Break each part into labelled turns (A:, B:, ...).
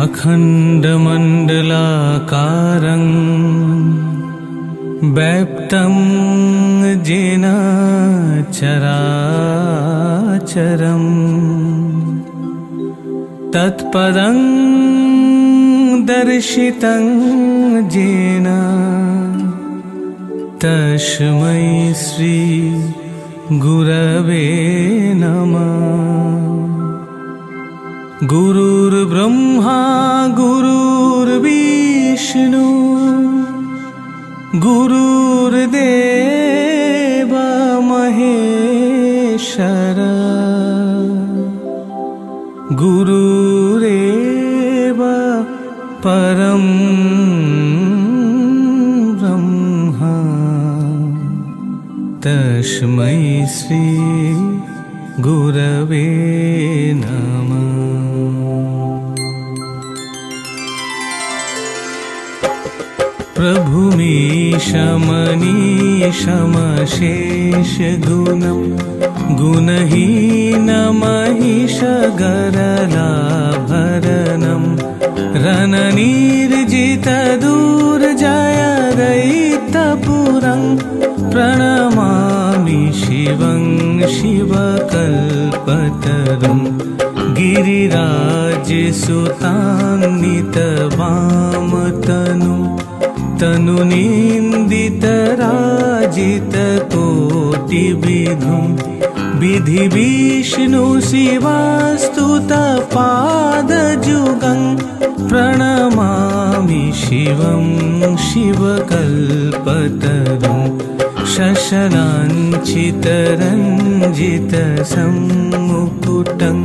A: अखण्डमण्डलाकारम् व्याप्तं जेन चराचरम् तत्पदं दर्शितं जेन तस्मै श्री गुरवे नमः गुरुर्ब्रह्मा गुरुर्विष्णु गुरुर्देव महेश्वर गुरुरेव परं ब्रह्मा। तस्मै श्री गुरवे नमः भुमिशमनीशमशेष गुणं गुणहीन महिष प्रणमामि शिवं शिवकल्पतरुं गिरिराज सुतावामतनु तनुनिन्दितराजितकोटिविधुं विधिविष्णुशिवास्तुतपादजुगं प्रणमामि शिवं शिवकल्पतरुं शशलाञ्चितरञ्जितसम्मुकुटं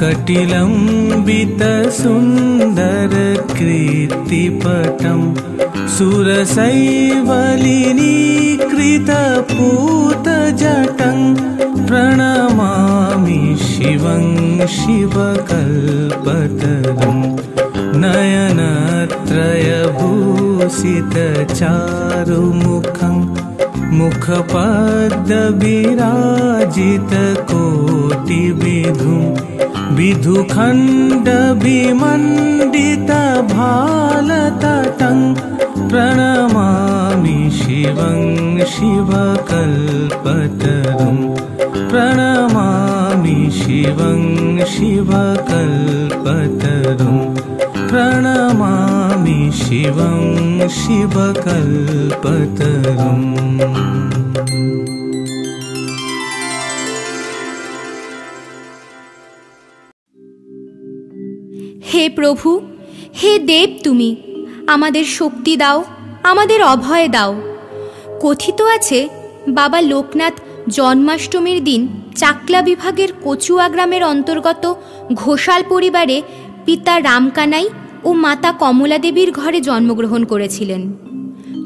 A: कटिलम्बितसुन्दरकीर्तिपटं सुरसैवलिनीकृतपूतजटं प्रणमामि शिवं शिवकल्पतरुं नयनत्रयभूषितचारुमुखं मुखपद्मविराजितकोटिविधुं विधुखण्डविमण्डितभालतटं प्रणमामि शिवं शिवकल्पतरुं प्रणमामि शिवं शिवकल्पतरुं प्रणमामि शिवं शिवकल्पतरुम्
B: হে প্রভু হে দেব তুমি আমাদের শক্তি দাও, আমাদের অভয় দাও। কথিত আছে, বাবা লোকনাথ জন্মাষ্টমীর দিন চাকলা বিভাগের কচুয়া গ্রামের অন্তর্গত ঘোষাল পরিবারে পিতা রামকানাই ও মাতা কমলা দেবীর ঘরে জন্মগ্রহণ করেছিলেন।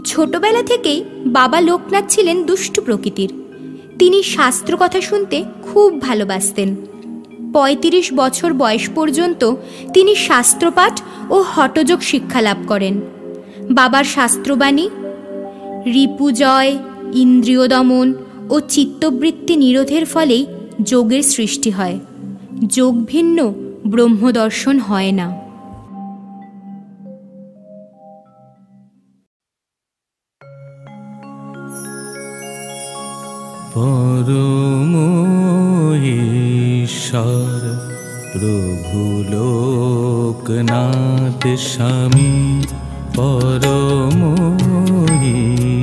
B: ছোটবেলা থেকেই বাবা লোকনাথ ছিলেন দুষ্টু প্রকৃতির। তিনি শাস্ত্র কথা শুনতে খুব ভালোবাসতেন। পঁয়ত্রিশ বছর বয়স পর্যন্ত তিনি শাস্ত্রপাঠ ও হটযোগ শিক্ষা লাভ করেন। বাবার শাস্ত্রবাণী রিপুজয় ইন্দ্রিয় দমন ও চিত্তবৃত্তি নিরোধের ফলেই যোগের সৃষ্টি হয়। যোগ ভিন্ন ব্রহ্মদর্শন হয় না।
A: পরম ঈশ্বর, প্রভু লোকনাথ স্বামী পরম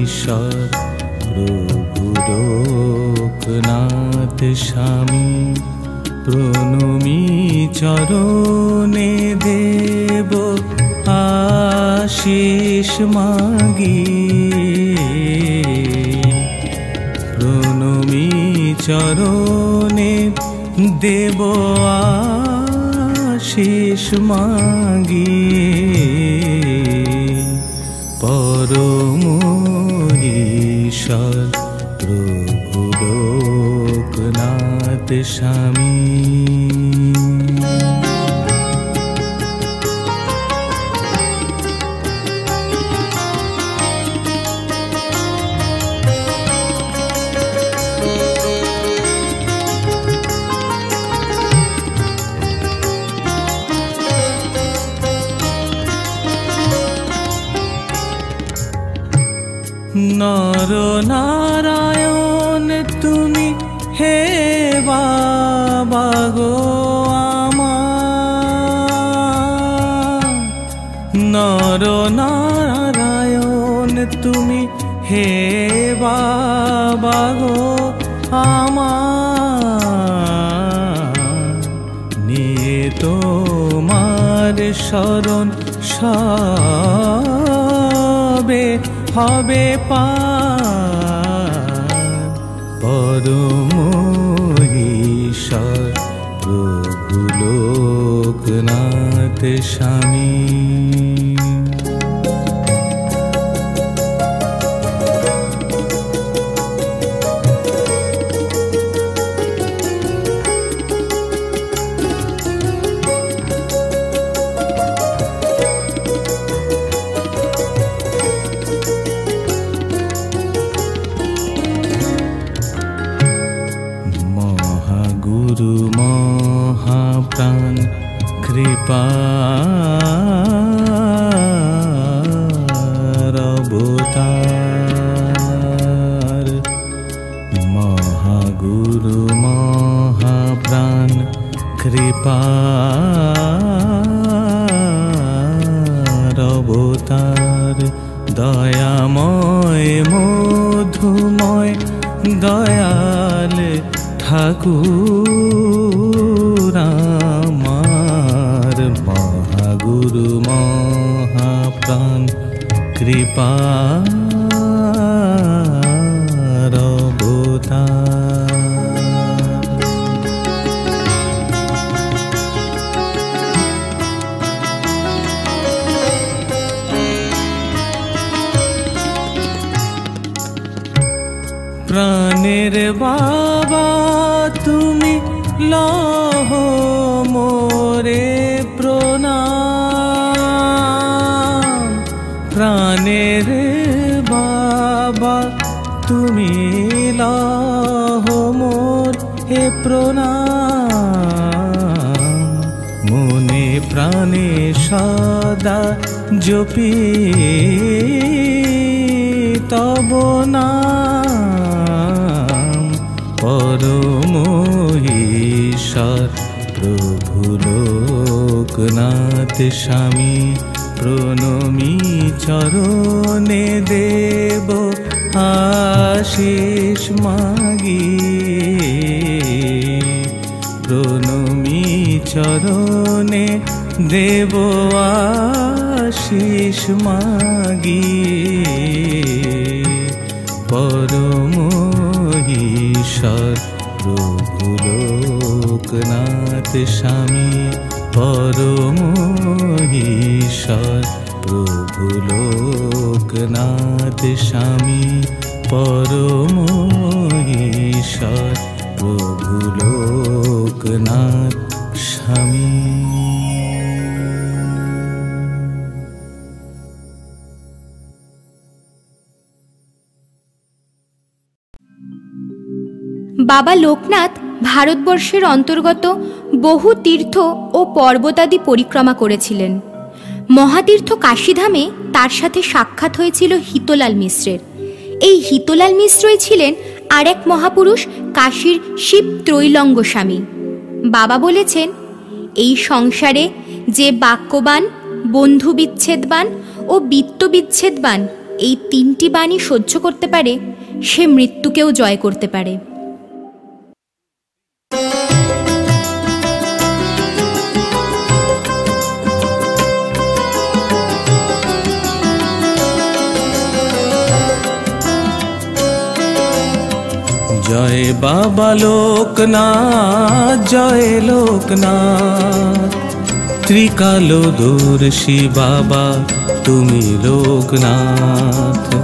A: ঈশ্বর, প্রভু লোকনাথ স্বামী, প্রণমী চরণে দেব আশিস মাগি প্রণমী চরণে দেব শেষ মাগি। পরম ঈশ্বর প্রভু লোকনাথ স্বামী। নর নারায়ণ তুমি হে বাবা গো আমার। নর নারায়ণ তুমি হে বাবা গো আমার। নিয়ে তোমার শরণ সবে হবে পার পরম ঈশ্বর প্রভু লোকনাথ স্বামী। কৃপা অবতার দয়াময় মধুময় দয়াল ঠাকুর। জপি, তব নাম পরম ঈশ্বর প্রভু লোকনাথ স্বামী, প্রণমী চরণে দেব আশিস মাগি। প্রণমী চরণে দেব আশিস মাগি পরম ঈশ্বর প্রভু লোকনাথ স্বামী পরম ঈশ্বর প্রভুলোকনাথ স্বামী পরম ঈশ্বর
B: বাবা লোকনাথ ভারতবর্ষের অন্তর্গত বহু তীর্থ ও পর্বতাদি পরিক্রমা করেছিলেন। মহাতীর্থ কাশীধামে তার সাথে সাক্ষাৎ হয়েছিল হিতলাল মিশ্রের। এই হিতলাল মিশ্রই ছিলেন আর এক মহাপুরুষ কাশীর শিব ত্রৈলঙ্গ স্বামী। বাবা বলেছেন, এই সংসারে যে বাক্যবান বন্ধু বিচ্ছেদবান ও বিত্ত বিচ্ছেদবান এই তিনটি বাণী সহ্য করতে পারে, সে মৃত্যুকেও জয় করতে পারে।
A: বাবা লোকনাথ, জয় লোকনাথ। ত্রিকালো দূরশি বাবা, তুমি লোকনাথ।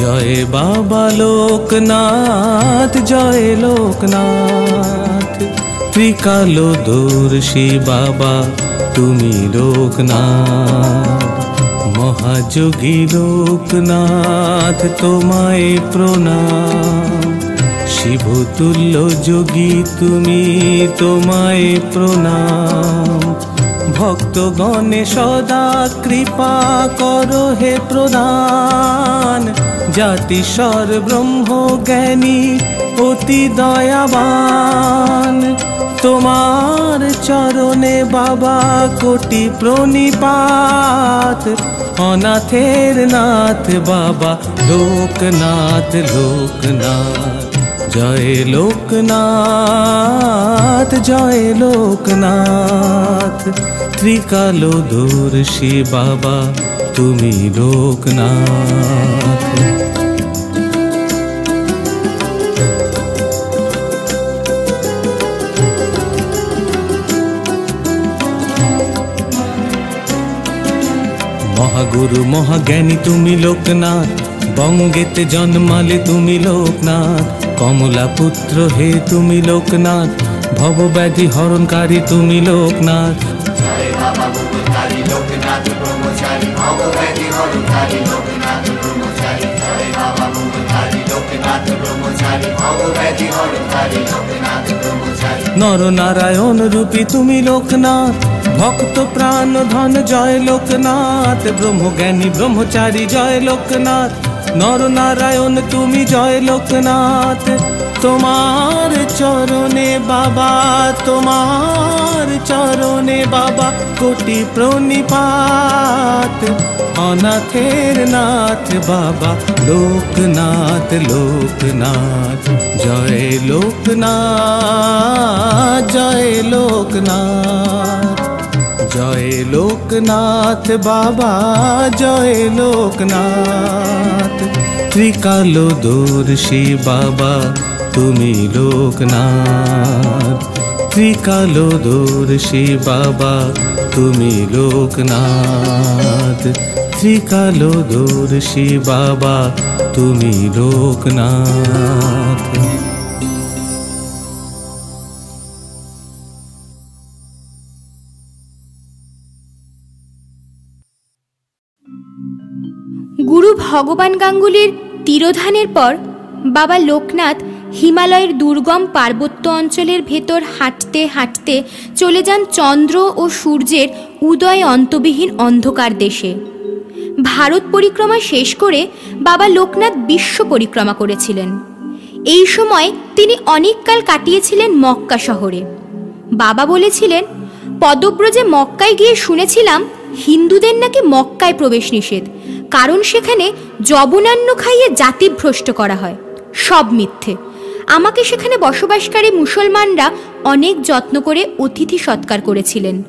A: জয় বাবা লোকনাথ, জয় লোকনাথ। ত্রিকালো দূরশি বাবা, তুমি লোকনাথ। মহাযোগী লোকনাথ, তোমায় প্রণাম। শিবতুল্য যোগী, তুমি তোমায় প্রণাম। ভক্তগণে সদা কৃপা করো হে প্রদান। জাতিস্বর ব্রহ্ম জ্ঞানী, অতি দয়াবান। তোমার চরণে বাবা কোটি প্রণিপাত। অনাথের নাথ বাবা, লোকনাথ লোকনাথ। জয় লোকনাথ জয় লোকনাথ। ত্রিকালো দূরশি বাবা তুমি লোকনাথ। মহাগুরু, মহাজ্ঞানী, তুমি লোকনাথ। বঙ্গেতে জন্মালে তুমি লোকনাথ। কমলা পুত্র হে তুমি লোকনাথ, ভবব্যাধি হরণকারী তুমি লোকনাথ। নরনারায়ণ রূপী তুমি লোকনাথ, ভক্ত প্রাণ ধন জয় লোকনাথ, ব্রহ্মজ্ঞানী ব্রহ্মচারী জয় লোকনাথ। নরনারায়ণ, তুমি জয় লোকনাথ। তোমার চরণে বাবা, তোমার চরণে বাবা, কোটি প্রণিপাত। অনাথের নাথ বাবা, লোকনাথ লোকনাথ। জয় লোকনাথ জয় লোকনাথ। জয় লোকনাথ বাবা, জয় লোকনাথ। ত্রিকালো দর্শী বাবা, তুমি লোকনাথ। ত্রিকালো দর্শী বাবা, তুমি লোকনাথ। ত্রিকালো দর্শী বাবা, তুমি লোকনাথ।
B: গুরু ভগবান গাঙ্গুলির তিরোধানের পর বাবা লোকনাথ হিমালয়ের দুর্গম পার্বত্য অঞ্চলের ভেতর হাঁটতে হাঁটতে চলে যান চন্দ্র ও সূর্যের উদয় অন্তবিহীন অন্ধকার দেশে। ভারত পরিক্রমা শেষ করে বাবা লোকনাথ বিশ্ব পরিক্রমা করেছিলেন। এই সময় তিনি অনেককাল কাটিয়েছিলেন মক্কা শহরে। বাবা বলেছিলেন, পদব্রজে মক্কায় গিয়ে শুনেছিলাম হিন্দুদের নাকি মক্কায় প্রবেশ নিষেধ। কারণ সেখানে জবনান্ন খাইয়ে জাতিভ্রষ্ট করা হয়। সব মিথ্যে। আমাকে সেখানে বসবাসকারী মুসলমানরা অনেক যত্ন করে অতিথি সৎকার করেছিলেন।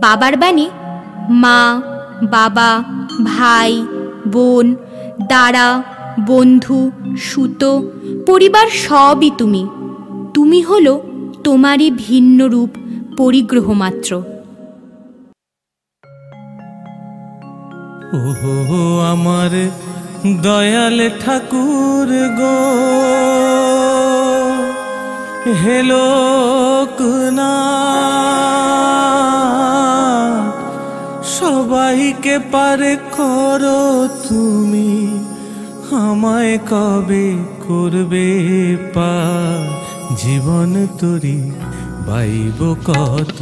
B: বাবার বাণী, মা, বাবা, ভাই, বোন, দাঁড়া, বন্ধু, সুতো, পরিবার সবই তুমি। তুমি হলো তোমারই ভিন্ন রূপ, পরিগ্রহ মাত্র।
A: ওহো, আমার দয়াল ঠাকুর গো। হেলো কুনা সবাইকে পারে করো তুমি, আমায় কবে করবে পা? জীবন তরি বাইব কত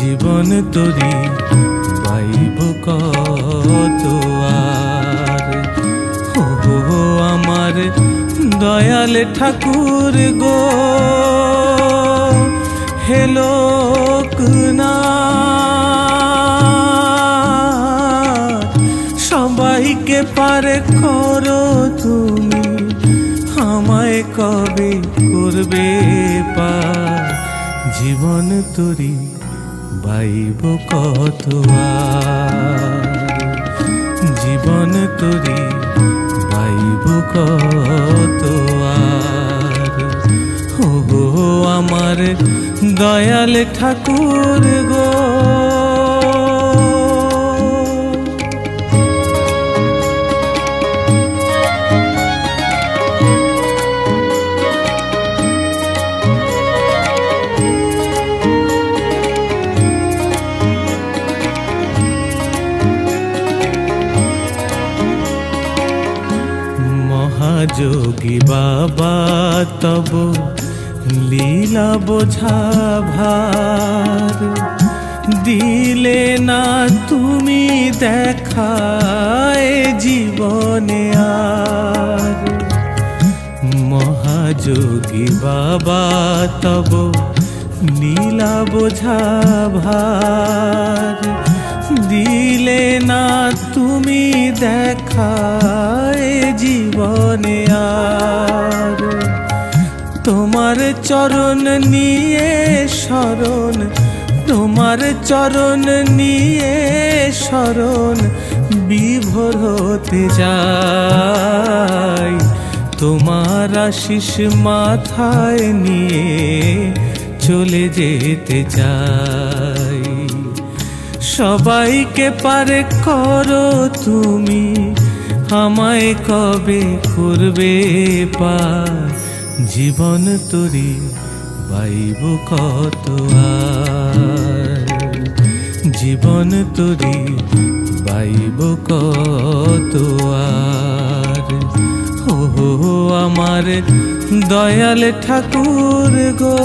A: জীবন তরি, পাইব কত আর? ও আমার দয়াল ঠাকুর গো হেলো সবাইকে পারে করো তুমি, আমায় কবে করবে পা জীবন তরি। বাইব কত জীবন তরি বাইব কত ও আমার দয়াল ঠাকুর গো। মহাযোগী বাবা তব লীলা বোঝা ভার দিলে না তুমি দেখায় জীবনে আর মহাযোগী বাবা তব নীলা বোঝা ভার দিলে না তুমি দেখায় জীবনে আর। তোমার চরণ নিয়ে শরণ তোমার চরণ নিয়ে শরণ বিভোর হতে যাই তোমার আশিস মাথায় নিয়ে চলে যেতে চাই। সবাইকে পারে করো তুমি। আমায় কবে করবে পা জীবন তরি বাইব কত জীবন তরি বাইব কত ও আমার দয়াল ঠাকুর গো।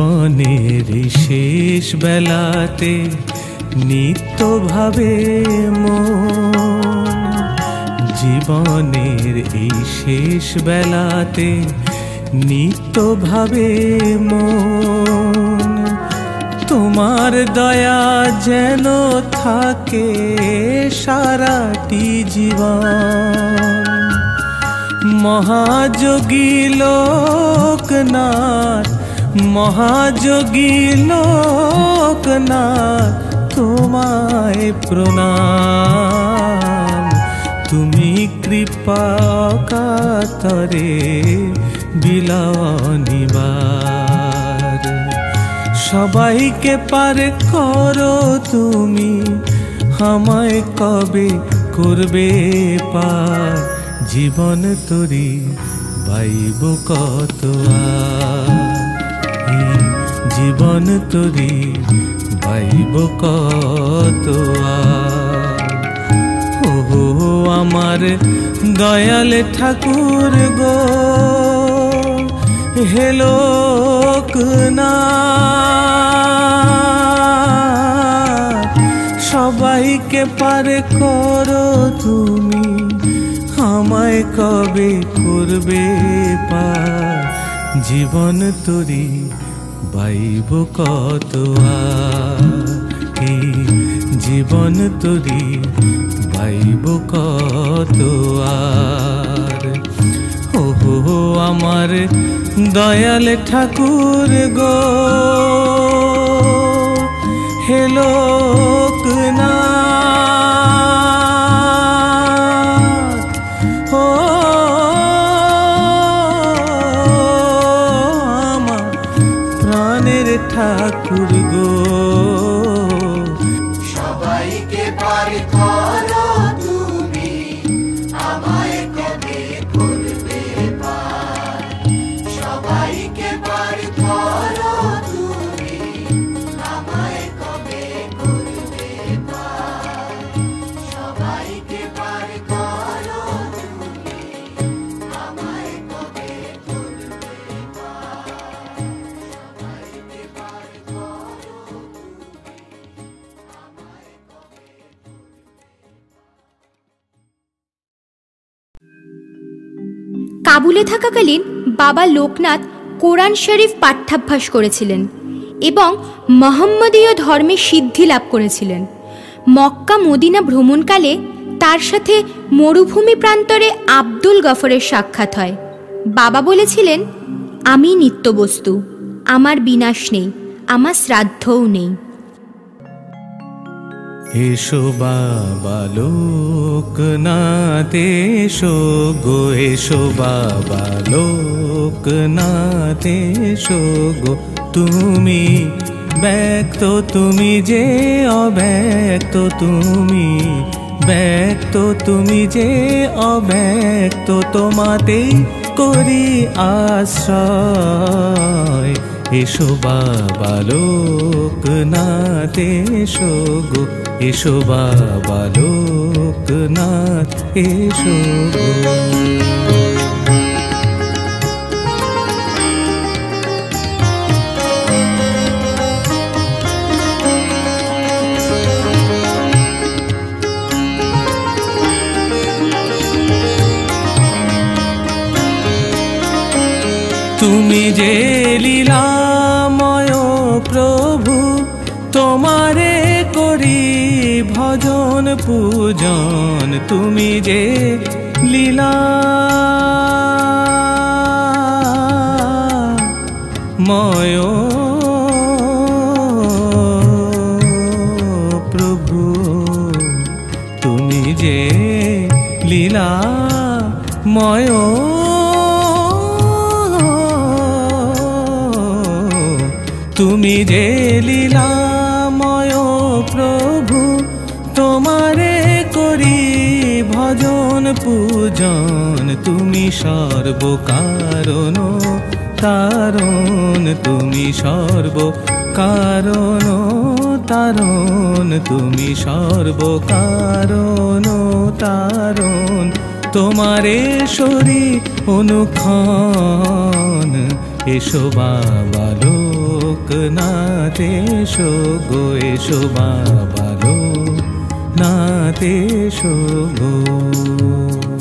A: জীবনের শেষ বেলাতে নিত্যভাবে মন। জীবনের এই শেষ বেলাতে নিত্যভাবে মন। তোমার দয়া যেন থাকে সারাটি জীবন। মহাযোগী লোকনাথ মহাযোগী লোকনাথ তোমায় প্রণাম। তুমি কৃপা কাতরে বিলানিবার সবাইকে পারে করো তুমি, আমায় কবে করবে পার? জীবন তরি বাইব কত আর? জীবন তরি বাইব কত ও আমার দয়াল ঠাকুর গো হেলোক না। সবাইকে পারে করো তুমি, আমায় কবে করবে পা জীবন তরি বাইব কত এই জীবন তরি? পাইব কত আর ও হো আমার দয়াল ঠাকুর গো হেলোক না
B: থাকাকালীন বাবা লোকনাথ কোরআন শরীফ পাঠ্যাভ্যাস করেছিলেন এবং মোহাম্মদীয় ধর্মে সিদ্ধি লাভ করেছিলেন। মক্কা মদিনা ভ্রমণকালে তার সাথে মরুভূমি প্রান্তরে আব্দুল গফরের সাক্ষাৎ হয়। বাবা বলেছিলেন, আমি নিত্যবস্তু, আমার বিনাশ নেই, আমার শ্রাদ্ধও নেই।
A: এসো বাবা লোকনাথ এসো গো এসো বাবা লোকনাথ এসো গো তুমি ব্যক্ত, তুমি যে অব্যক্ত, তুমি ব্যক্ত, তুমি যে অব্যক্ত, তোমাতেই করি আশ্রয়। এসো বাবা লোকনাথ এসো গো। এসো বাবা লোকনাথ এসো গো। তুমি যে লীলাময় পূজন তুমি যে লীলা। ময় প্রভু তুমি যে লীলা ময়। তুমি যে লীলাময় পূজন তুমি সর্বকারণ, তারণ তুমি সর্ব কারণ তারণ তুমি সর্বকারণ, তারণ তোমারে শরী অনুক্ষণ। এসো বাবা লোকনাথ, এসো গো, এসো বাবা লোক লোকনাথ, এসো গো।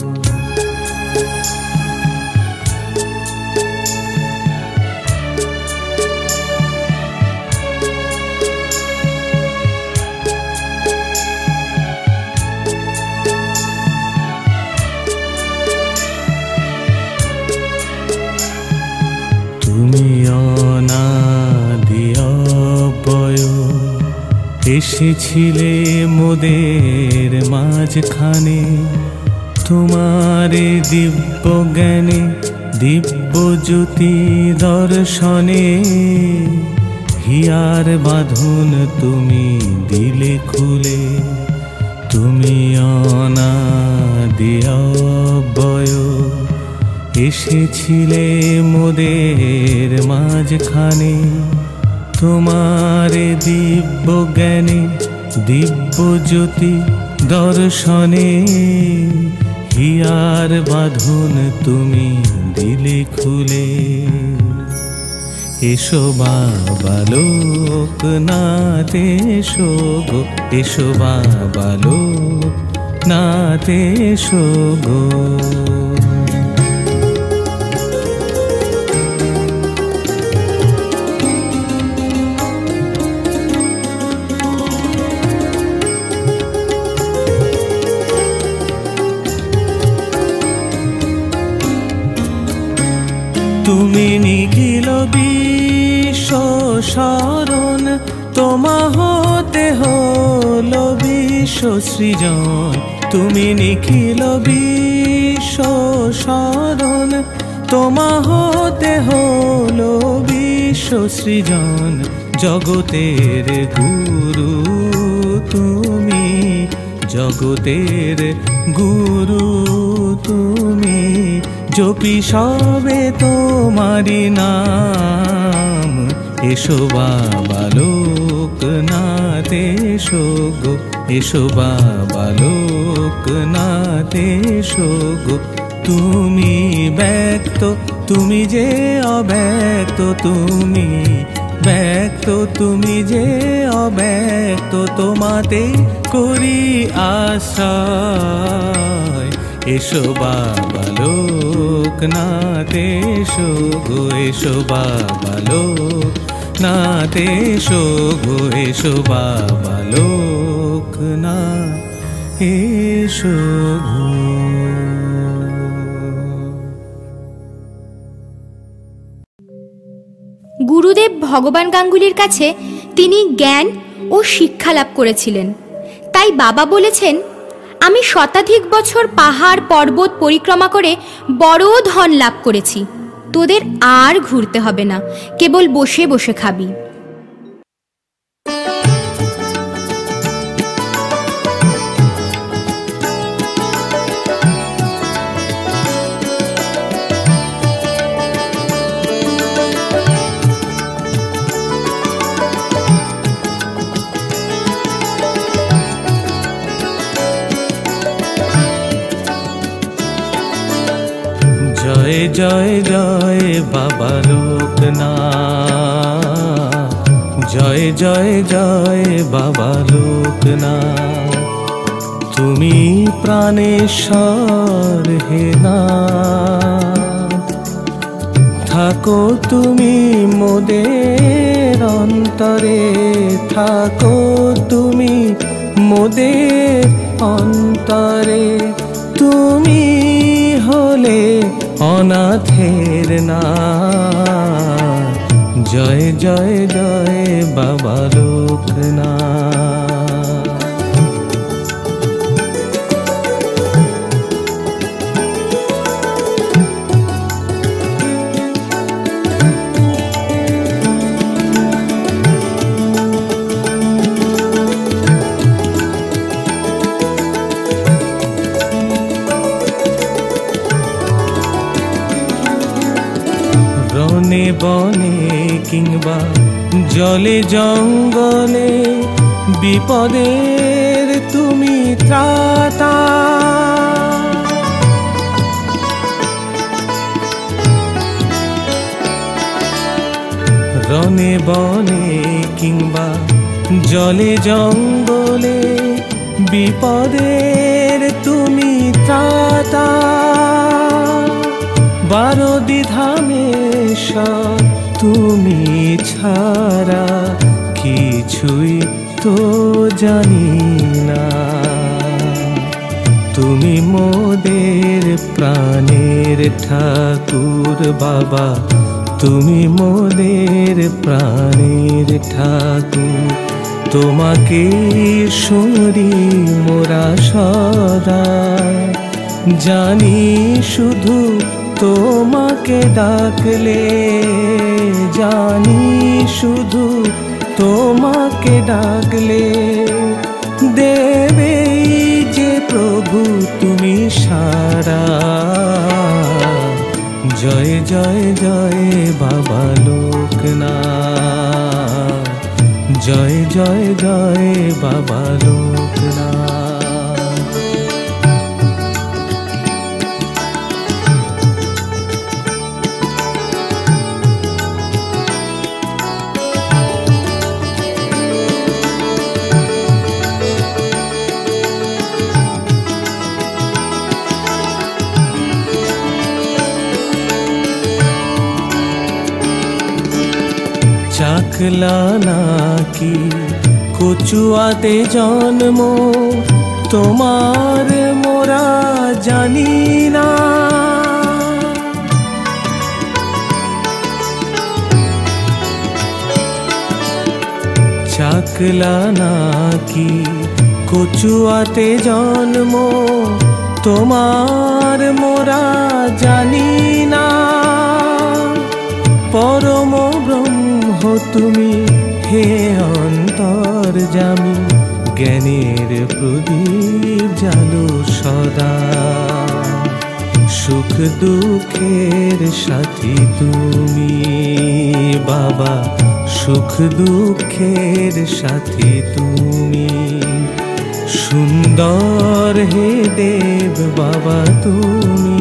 A: এসেছিলে মোদের মাঝখানে। তোমারে দিব্য জ্ঞানে, দিব্য জ্যোতি দর্শনে। হিয়ার বাঁধন তুমি দিলে খুলে, তুমি অনাদি অব্যয়। এসেছিলে মোদের মাঝখানে। তোমার দিব্য জ্ঞানে, দিব্য জ্যোতি দর্শনে। হিয়ার বাঁধন তুমি দিলে খুলে। এসো বাবা লোকনাথ এসো গো, এসো বাবা লোকনাথ এসো গো। তুমি নিখিল বিশ্ব শরণ, তোমা হতে হল বিশ্ব সৃজন। তুমি নিখিল বিশ্ব শরণ, তোমা হতে হল বিশ্ব সৃজন। জগতের গুরু তুমি, জগতের গুরু তুমি। জপি সবে তোমারি নাম। এসো বাবা লোকনাথ গো। এসো বাবা লোকনাথ গো। তুমি ব্যক্ত, তুমি যে অব্যক্ত, তুমি ব্যক্ত, তুমি যে অব্যক্ত, তোমাতে করি আশ্রয় এসো বাবা লোকনাথ, এসো গো, এসো বাবা লোকনাথ, এসো গো, এসো বাবা লোকনাথ, এসো গো।
B: গুরুদেব ভগবান গাঙ্গুলির কাছে তিনি জ্ঞান ও শিক্ষা লাভ করেছিলেন। তাই বাবা বলেছেন আমি শতাধিক বছর পাহাড়, পর্বত পরিক্রমা করে বড় ধন লাভ করেছি। তোদের আর ঘুরতে হবে না। কেবল বসে বসে খাবি।
A: জয় জয় বাবা লোকনাথ। তুমি প্রাণেশ্বর হে নাথ। থাকো তুমি মোদের অন্তরে, থাকো তুমি মোদের অন্তরে। তুমি হলে অনাথের না জয় জয় জয় বাবা লোকনাথ কিংবা জলে জঙ্গলে বিপদের তুমি ত্রাতা। রনে বনে কিংবা জলে জঙ্গলে বিপদের তুমি ত্রাতা। বারো দ্বিধামেশ্বর তুমি ছাড়া কিছুই তো জানি না। তুমি মোদের প্রাণের ঠাকুর বাবা, তুমি মোদের প্রাণের ঠাকুর। তোমাকে শুনি মোরা সদা জানি শুধু তোমাকে ডাকলে জানি শুধু তোমাকে ডাকলে দেবে যে প্রভু তুমি সারা। জয় জয় জয় বাবা লোকনাথ। জয় জয় জয় বাবা লোকনাথ চাকলা নাকি? কচুয়াতে জন্ম, তোমার মোরা জানি না। চাকলা নাকি? কচুয়াতে জন্ম, তোমার মোরা জানি না। পরম তুমি হে অন্তর জামি, জ্ঞানের প্রদীপ জালো সদা। সুখ দুঃখের সাথী তুমি, বাবা, সুখ দুঃখের সাথী তুমি। সুন্দর হে দেব বাবা তুমি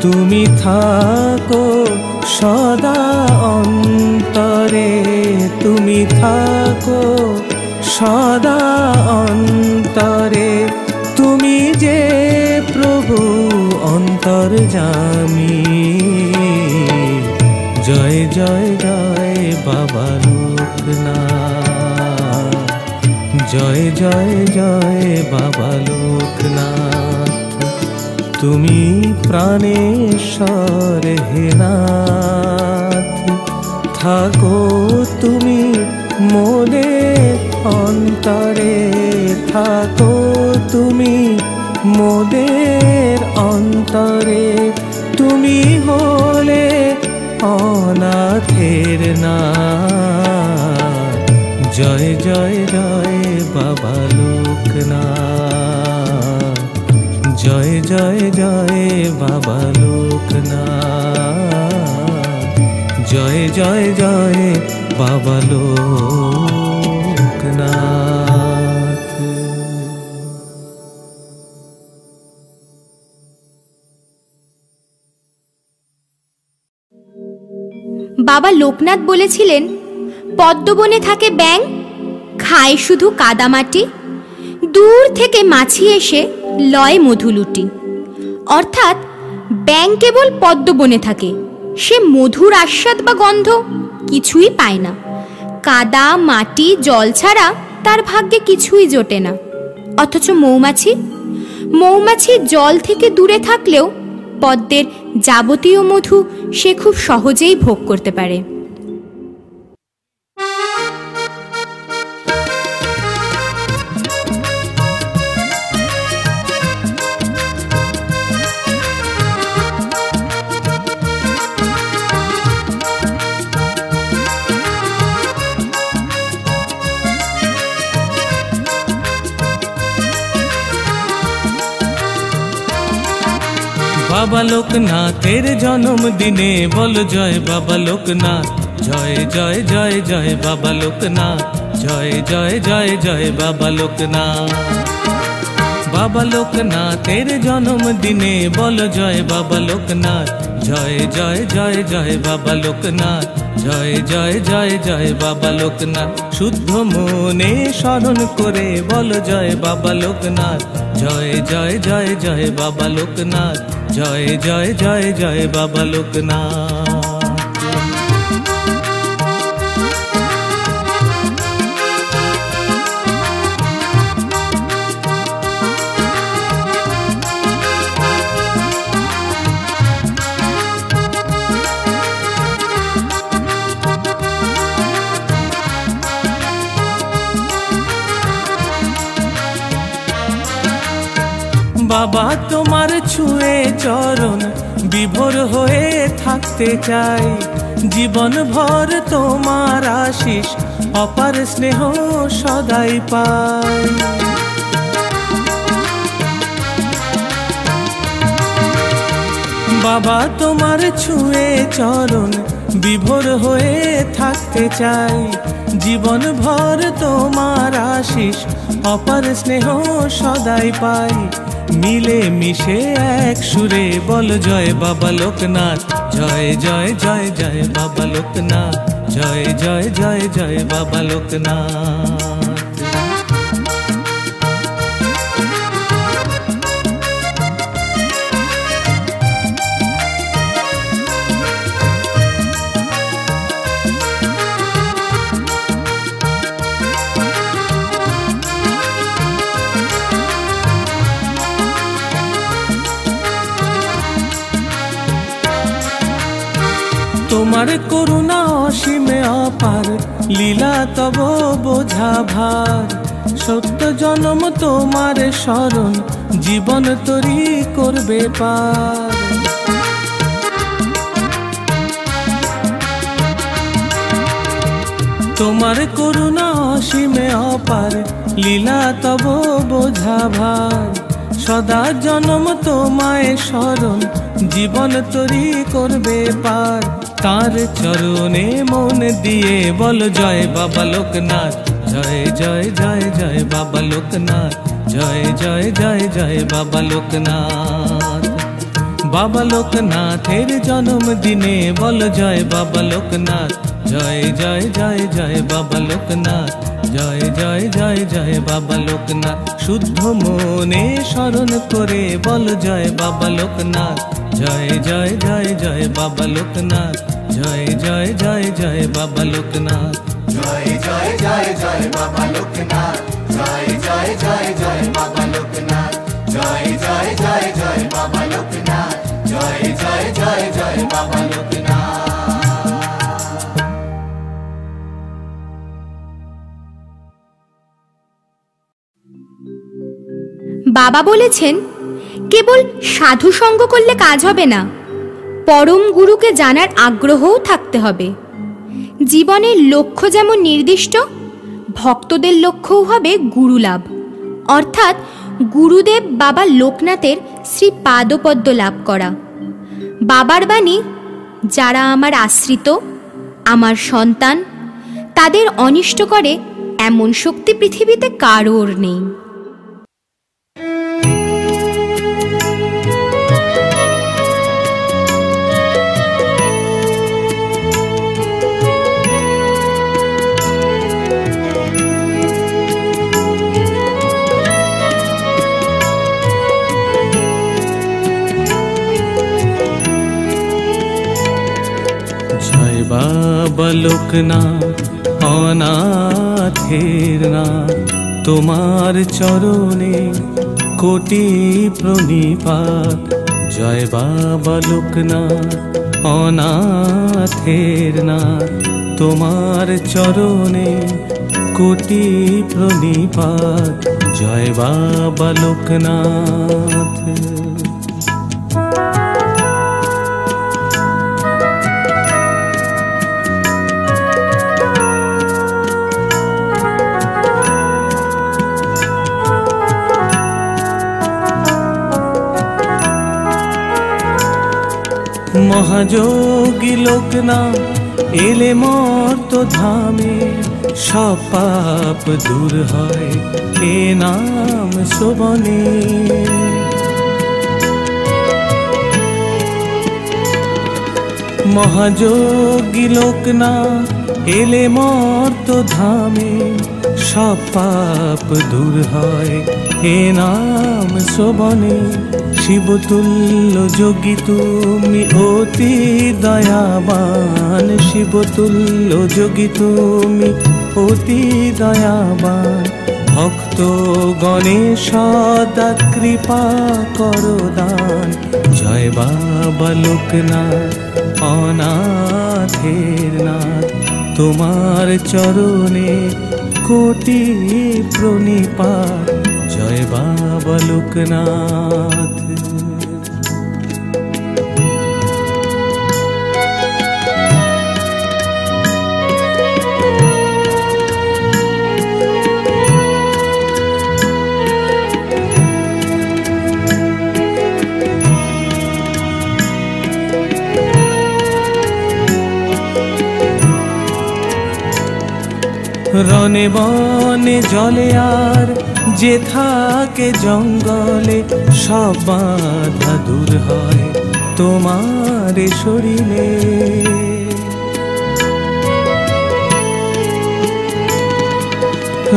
A: তুমি থাকো সদা অন্তরে তুমি থাকো। সদা অন্তরে তুমি যে প্রভু অন্তর জামি। জয় জয় জয় বাবা লোকনাথ। জয় জয় জয় বাবা লোকনাথ। তুমি প্রাণেশ্বর হে নাথ, থাকো তুমি মোদে অন্তরে, থাকো তুমি মোদের অন্তরে, তুমি হলে অনাথের না জয় জয় জয় বাবা লোকনাথ। জয় জয় জয় বাবা লোকনাথ। জয় জয় জয় বাবা লোকনাথ।
B: বাবা লোকনাথ বলেছিলেন, পদ্মবনে থাকে ব্যাং খায় শুধু কাদামাটি, দূর থেকে মাছি এসে লয় মধুলুটি। অর্থাৎ ব্যাং কেবল পদ্ম বনে থাকে। সে মধুর আস্বাদ বা গন্ধ কিছুই পায় না। কাদা, মাটি, জল ছাড়া তার ভাগ্যে কিছুই জোটে না। অথচ মৌমাছি? মৌমাছি জল থেকে দূরে থাকলেও পদ্মের যাবতীয় মধু সে খুব সহজেই ভোগ করতে পারে।
A: বাবা লোকনাথের জন্মদিনে বল জয় বাবা লোকনাথ জয় জয় জয় জয় বাবা লোকনাথ জয় জয় জয় জয় বাবা লোকনাথ বাবা লোকনাথের জন্মদিনে বল জয় বাবা লোকনাথ জয় জয় জয় জয় বাবা লোকনাথ জয় জয় জয় জয় বাবা লোকনাথ। শুদ্ধ মনে স্মরণ করে বল জয় বাবা লোকনাথ। জয় জয় জয় জয় বাবা লোকনাথ। জয় জয় জয় জয় বাবা লোকনাথ। চরণ বিভোর হয়ে থাকতে চাই। জীবন ভর তোমার আশিস, অপার স্নেহ সদাই পাই। বাবা তোমার ছুঁয়ে চরণ বিভোর হয়ে থাকতে চাই। জীবন ভর তোমার আশিস, অপার স্নেহ সদাই পাই। মিলে মিশে এক সুরে বল, জয় বাবা লোকনাথ। জয় জয় জয় জয় বাবা লোকনাথ। জয় জয় জয় জয় বাবা লোকনাথ। তোমার করুণা অসীমে অপার, লীলা তব বোঝা ভার। সত্য জনম তোমার স্মরণ, জীবন তরি করবে পার। তোমার করুণা অসীমে অপার, লীলা তব বোঝা ভার। সদা জনম তোমায় স্মরণ, জীবন তরি করবে পার। তার চরণে মন দিয়ে বল, জয় বাবা লোকনাথ, জয় জয় জয় জয় বাবা লোকনাথ, জয় জয় জয় জয় বাবা লোকনাথ। বাবা লোকনাথের জন্মদিনে বল, জয় বাবা লোকনাথ, জয় জয় জয় জয় বাবা লোকনাথ, জয় জয় জয় জয় বাবা লোকনাথ। শুদ্ধ মনে স্মরণ করে বল, জয় বাবা লোকনাথ জয় জয় জয় জয় বাবা লোকনাথ জয় জয় জয় জয় বাবা লোকনাথ
C: জয় জয় জয় জয় বাবা লোকনাথ জয় জয় জয় জয় বাবা লোকনাথ জয় জয় জয় জয় বাবা লোকনাথ জয় জয় জয় জয় বাবা লোকনাথ
B: বাবা বলেছেন কেবল সাধু সঙ্গ করলে কাজ হবে না। পরম গুরুকে জানার আগ্রহও থাকতে হবে। জীবনের লক্ষ্য যেমন নির্দিষ্ট, ভক্তদের লক্ষ্যও হবে গুরু লাভ অর্থাৎ গুরুদেব বাবা লোকনাথের শ্রী পাদপদ্ম লাভ করা। বাবার বাণী, যারা আমার আশ্রিত, আমার সন্তান, তাদের অনিষ্ট করে এমন শক্তি পৃথিবীতে কারোর নেই।
A: বাবা লোকনাথ অনাথের নাথ তোমার চরণে কোটি প্রণিপাত জয় বাবা লোকনাথ অনাথের নাথ তোমার চরণে কোটি প্রণিপাত জয় বাবা লোকনাথ মহাযোগী লোকনা এলে মর্ত ধামে। সব পাপ দূর হয় এ নাম শোভনে। মহাযোগী লোকনা এলে মর্ত ধামে। সব পাপ দূর হয় এ নাম শোভনে। শিবতুল্য যোগী তুমি অতি দয়াবান। শিবতুল্য যোগী তুমি অতি দয়াবান। ভক্ত গণেশ কৃপা করো দান। জয় বাবা লোকনাথ, অনাথের নাথ। তোমার চরণে কোটি প্রণিপাত। জয় বাবা লোকনাথ। রনে বনে জলে আর যে থাকে জঙ্গলে, সব বাধা দূর হয় তোমার শরীরে।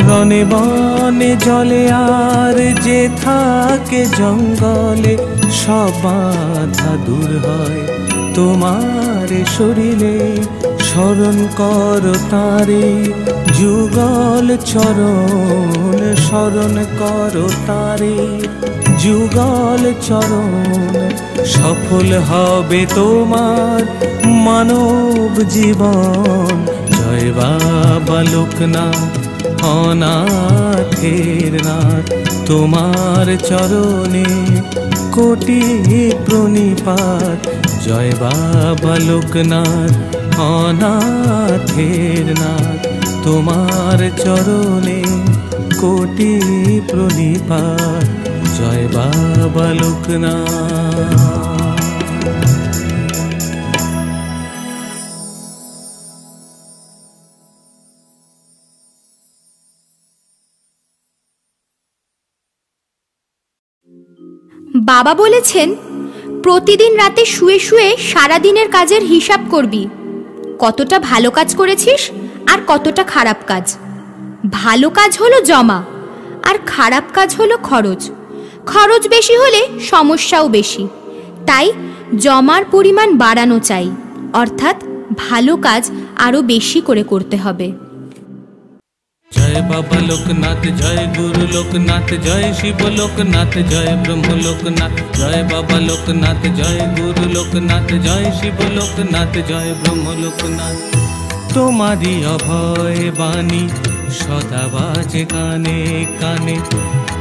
A: রনে বনে জলে আর যে থাকে জঙ্গলে, সব বাধা দূর হয় তোমার শরীরে। স্মরণ কর তারে যুগল চরণ স্মরণ কর তারে। যুগল চরণ সফল হবে তোমার মানব জীবন। জয় বাবা লোকনাথ, অনাথের নাথ। তোমার চরণে কোটি প্রণিপাত। জয় বাবা লোকনাথ, অনাথের নাথ। তোমার চরণে কোটি প্রণিপাত। জয় বাবা লোকনাথ।
B: বাবা বলেছেন, প্রতিদিন রাতে শুয়ে শুয়ে সারা দিনের কাজের হিসাব করবি। কতটা ভালো কাজ করেছিস আর কতটা খারাপ কাজ। ভালো কাজ হলো জমা, আর খারাপ কাজ হলো খরচ। খরচ বেশি হলে সমস্যাও বেশি। তাই জমার পরিমাণ বাড়ানো চাই, অর্থাৎ ভালো কাজ আরও বেশি করে করতে হবে।
A: জয় বাবা লোকনাথ, জয় গুরু লোকনাথ, জয় শিব লোকনাথ, জয় ব্রহ্ম লোকনাথ, জয় বাবা লোকনাথ, জয় গুরু লোকনাথ, জয় শিব লোকনাথ, জয় ব্রহ্ম লোকনাথ। তোমারই অভয় বাণী সদা বাজে কানে কানে।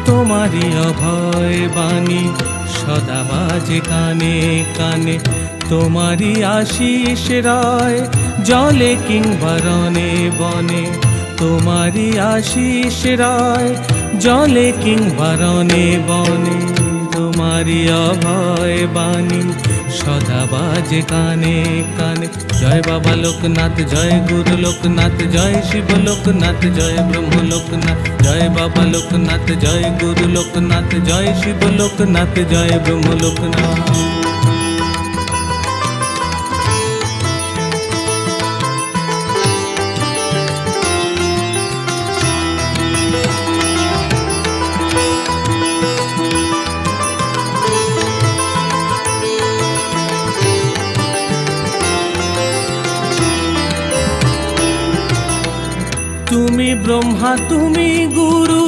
A: তোমারই অভয় বাণী সদা বাজে কানে কানে। তোমারই আশিস রায় জলে কিংবা রনে বনে। তোমারই আশিস রায় জলে কিংবা রনে বনে। তোমারই অভয় বাণী, সদা বাজে কানে কানে। জয় বাবা লোকনাথ, জয় গুরু লোকনাথ, জয় শিব লোকনাথ, জয় ব্রহ্ম লোকনাথ। জয় বাবা লোকনাথ, জয় গুরু লোকনাথ, জয় শিব লোকনাথ, জয় ব্রহ্ম লোকনাথ। তুমি ব্রহ্মা, তুমি গুরু,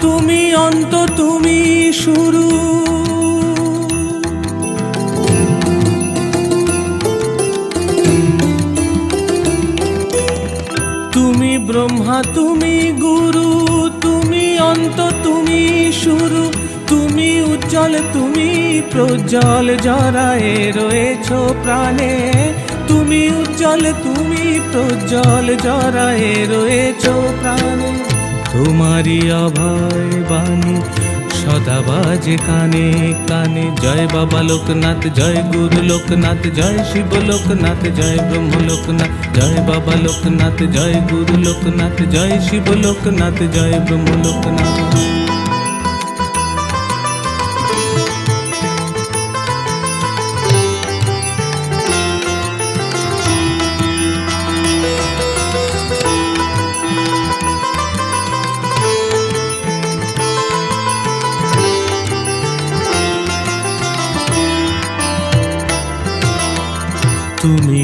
A: তুমি অন্ত, তুমি শুরু। তুমি ব্রহ্মা, তুমি গুরু, তুমি অন্ত, তুমি শুরু। তুমি উজ্জ্বল, তুমি প্রজ্জ্বল জরায়ে রয়েছ প্রাণে। তুমি উজ্জ্বল প্রজ্জ্বল জরায়ে রয়েছ প্রাণে। তোমারই অভয় বাণী সদা বাজে কানে কানে। জয় বাবা লোকনাথ, জয় গুরু লোকনাথ, জয় শিব লোকনাথ, জয় ব্রহ্ম লোকনাথ। জয় বাবা লোকনাথ, জয় গুরু লোকনাথ, জয় শিব লোকনাথ, জয় ব্রহ্ম লোকনাথ।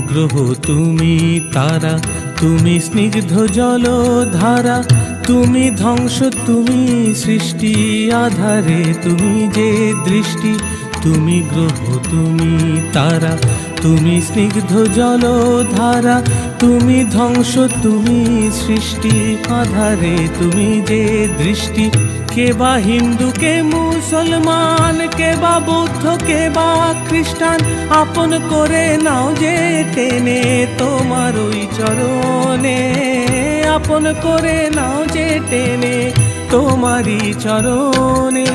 A: গ্রহ তুমি তারা, তুমি স্নিগ্ধ জল ধারা তুমি ধ্বংস, তুমি সৃষ্টি আধারে, তুমি যে দৃষ্টি, তুমি গ্রহ, তুমি তারা, তুমি স্নিগ্ধ জল ধারা তুমি ধ্বংস, তুমি সৃষ্টি আধারে, তুমি যে দৃষ্টি। কে বা হিন্দু, কে মুসলমান, কে বা বৌদ্ধ, কে বা খ্রিস্টান, আপন করে নাও যে টেনে তোমার ওই চরণে। আপন করে নাও যে টেনে তোমারই চরণে।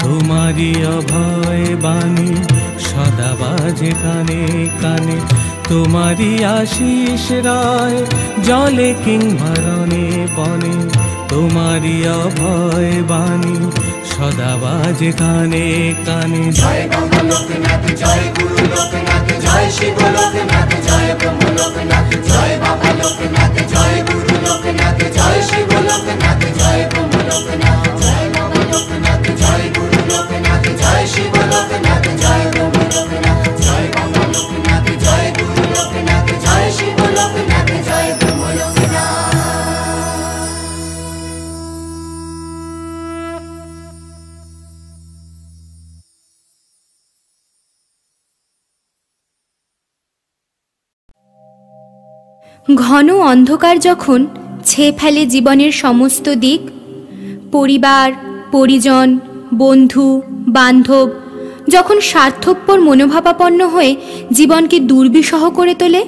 A: তোমারই অভয় বাণী সদা বাজে কানে কানে। তোমারই আশিস রায়, জলে কিংবা রণে বনে। তোমারই অভয় বাণী সদা বাজে কানে কানে
C: জয় বাবা লোকনাথ জয় গুরু লোকনাথ জয় শিব লোকনাথ জয় ব্রহ্ম লোকনাথ জয় বাবা লোকনাথ জয় গুরু লোকনাথ জয় শিব লোকনাথ জয় ব্রহ্ম লোকনাথ জয় বাবা লোকনাথ জয় গুরু লোকনাথ জয় শিব লোকনাথ জয় ব্রহ্ম লোকনাথ
B: ঘন অন্ধকার যখন ছেয়ে ফেলে জীবনের সমস্ত দিক, পরিবার, পরিজন, বন্ধু, বান্ধব, যখন স্বার্থপর মনোভাবাপন্ন হয়ে জীবনকে দুর্বিষহ করে তোলে,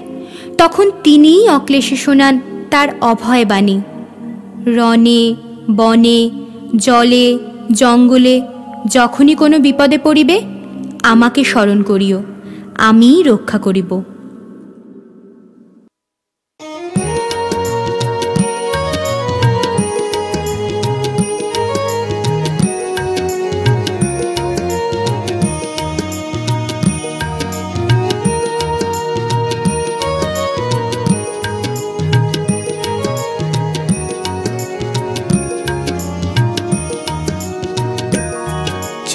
B: তখন তিনিই অক্লেশে শোনান তার অভয় বাণী। রণে, বনে, জলে, জঙ্গলে যখনই কোনো বিপদে পড়িবে, আমাকে স্মরণ করিও, আমিই রক্ষা করিব।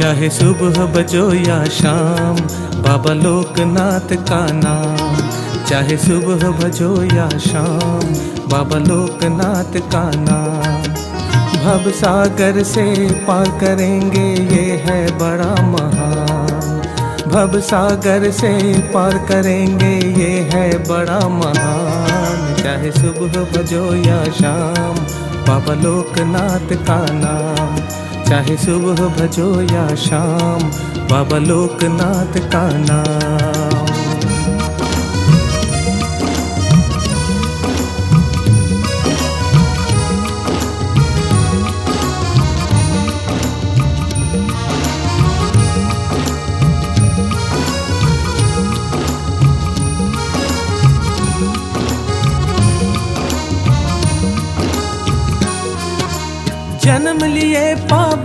A: चाहे सुबह बजो या शाम, बाबा लोकनाथ का नाम। चाहे सुबह बजो या शाम, बाबा लोकनाथ का नाम। भव सागर से पार करेंगे, ये है बड़ा महान। भव सागर से पार करेंगे, ये है बड़ा महान। चाहे सुबह बजो या शाम, बाबा लोकनाथ का नाम। चाहे सुबह भजो या शाम बाबा लोकनाथ का नाम।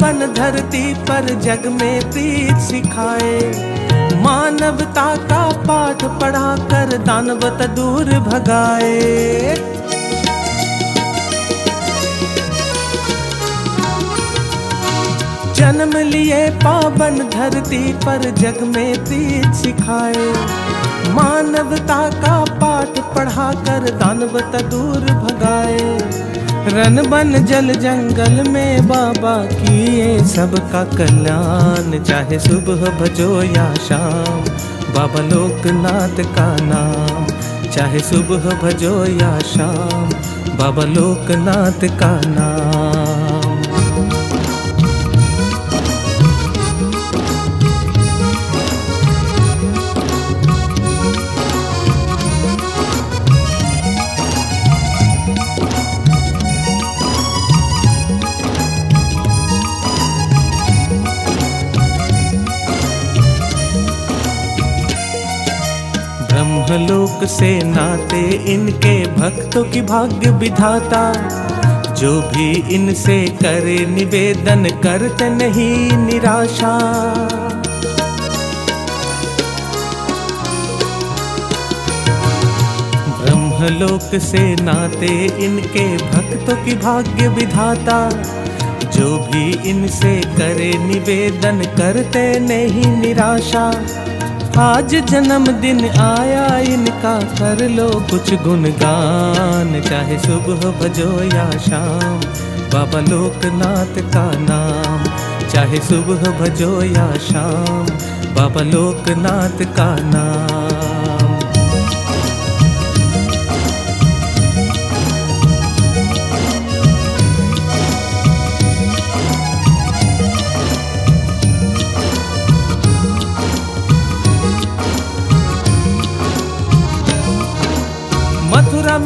A: पावन धरती पर जग में प्रीत सिखाए। मानवता का पाठ पढ़ा कर दानवत दूर भगाए। जन्म लिए पावन धरती पर जग में प्रीत सिखाए। मानवता का पाठ पढ़ा कर दानवत दूर भगाए। रन बन जल जंगल में बाबा किए सबका कल्याण। चाहे सुबह भजो या शाम, बाबा लोकनाथ का नाम। चाहे सुबह भजो या शाम, बाबा लोकनाथ का नाम। ब्रह्मलोक से नाते इनके भक्तों की भाग्य विधाता। जो भी इनसे करे निवेदन करते नहीं निराशा। ब्रह्मलोक से नाते इनके भक्तों की भाग्य विधाता। जो भी इनसे करे निवेदन करते नहीं निराशा। आज जन्मदिन आया, इनका कर लो कुछ गुणगान। चाहे सुबह भजो या शाम, बाबा लोकनाथ का नाम। चाहे सुबह भजो या शाम, बाबा लोकनाथ का नाम।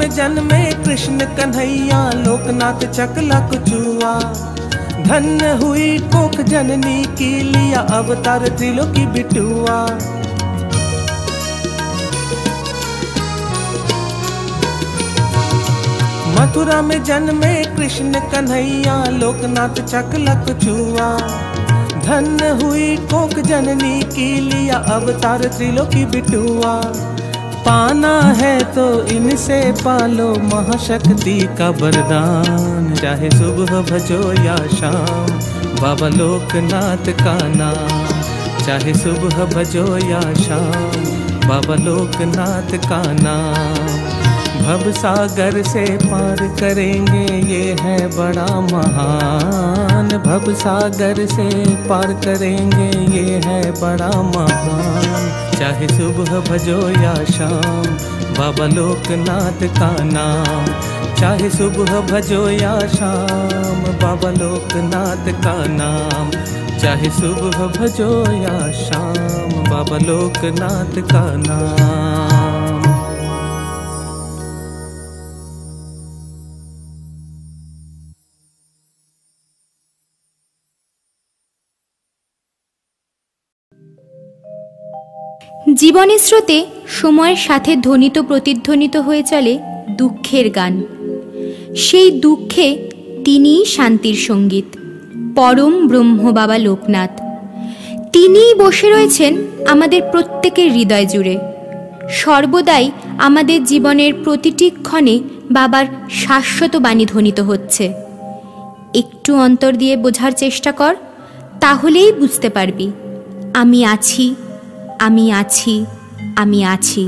A: में जन्मे कृष्ण कन्हैया, लोकनाथ चकला कुचुआ धन्य हुई कोक जननी की लिया अवतार त्रिलोकी बिटुआ। मथुरा में जन्मे कृष्ण कन्हैया, लोकनाथ चकला कुचुआ धन्य हुई कोक जननी की लिया अवतार त्रिलोकी बिटुआ। पाना है तो इनसे पालो महाशक्ति का वरदान। चाहे सुबह भजो या शाम, बाबा लोकनाथ का नाम। चाहे सुबह भजो या शाम, बाबा लोकनाथ का नाम। भव सागर से पार करेंगे, ये है बड़ा महान। भव सागर से पार करेंगे, ये है बड़ा महान। चाहे सुबह भजो या शाम, बाबा लोकनाथ का नाम। चाहे सुबह भजो या शाम, बाबा लोकनाथ का नाम। चाहे सुबह भजो या शाम, बाबा लोकनाथ का नाम।
B: জীবনের স্রোতে সময়ের সাথে ধ্বনিত প্রতিধ্বনিত হয়ে চলে দুঃখের গান। সেই দুঃখে তিনিই শান্তির সংগীত, পরম ব্রহ্ম বাবা লোকনাথ। তিনিই বসে রয়েছেন আমাদের প্রত্যেকের হৃদয় জুড়ে। সর্বদাই আমাদের জীবনের প্রতিটি ক্ষণে বাবার শাশ্বত বাণী ধ্বনিত হচ্ছে। একটু অন্তর দিয়ে বোঝার চেষ্টা কর, তাহলেই বুঝতে পারবি। আমি আছি আমি আছি আমি আছি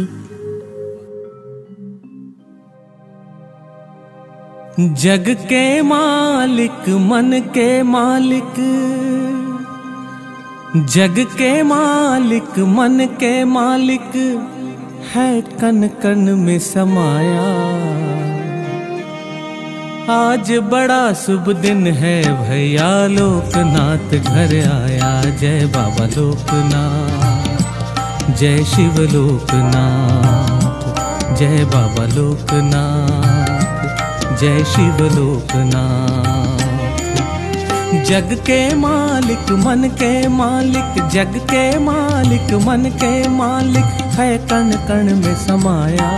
A: जग के मालिक मन के मालिक जग के मालिक मन के मालिक है कन कन में समाया आज बड़ा शुभ दिन है भैया लोकनाथ घर आया जय बाबा लोकनाथ जय शिव लोकनाथ, जय बाबा लोकनाथ, जय शिव लोकनाथ। जग के मालिक, मन के मालिक, जग के मालिक, मन के मालिक है कण कण में समाया।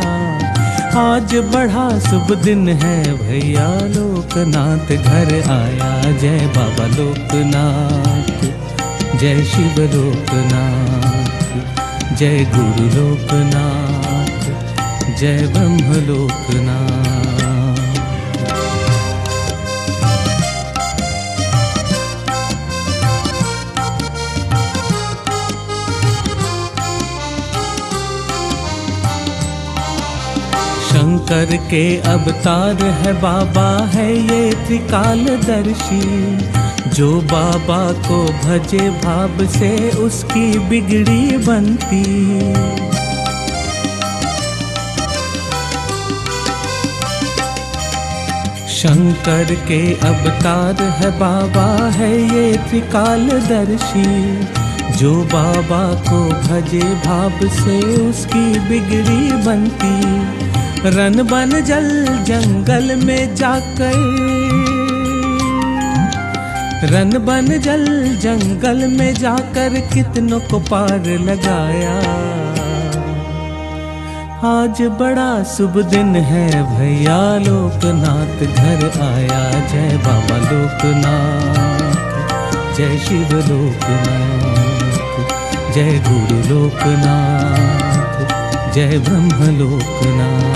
A: आज बड़ा शुभ दिन है भैया लोकनाथ, घर आया। जय बाबा लोकनाथ, जय शिव लोकनाथ। जय गुरु लोकनाथ जय ब्रह्म लोकनाथ। शंकर के अवतार है बाबा है ये त्रिकालदर्शी। जो बाबा को भजे भाव से उसकी बिगड़ी बनती। शंकर के अवतार है बाबा, है ये त्रिकालदर्शी। जो बाबा को भजे भाव से उसकी बिगड़ी बनती। रन बन जल जंगल में जाकर रन बन जल जंगल में जाकर कितनों को पार लगाया। आज बड़ा शुभ दिन है भैया लोकनाथ, घर आया। जय बाबा लोकनाथ, जय शिव लोकनाथ, जय गुरु लोकनाथ, जय ब्रह्म लोकनाथ।